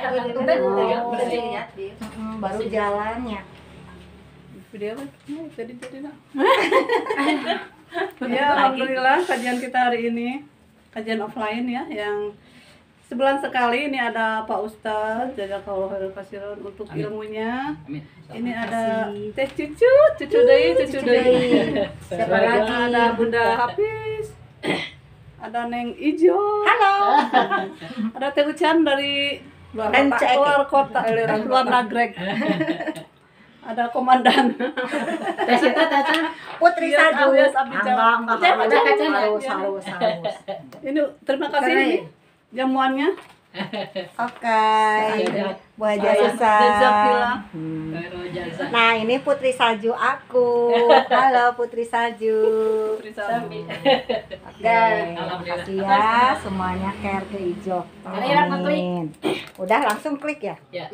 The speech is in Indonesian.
Oh. Bersih ya. Mm, baru jalannya. Video apa? Oh, jadi jadi nak. ya, alhamdulillah kajian kita hari ini kajian offline ya yang sebulan sekali ini ada Pak Ustadz Jazakallahu khairan kasiran untuk ilmunya. Amin. Ini ada Teh Cucu, Cucu Deui, Cucu Deui. Siapa lagi? Ada Bunda Hafiz. Ada Neng Ijo. Halo. Ada Teh Ucan dari luar kota, luar kota, eh, luar nagrek. Ada komandan. Tes kita tata. Putri Sadu. halus, halus. Ini terima kasih jamuannya. Oke. Jasa. Baru jasa. Nah, ini Putri Salju aku. Halo Putri Salju. Putri Salju. Oke. Makasih ya semuanya care ke hijau. Amin. Udah langsung klik ya? Ya.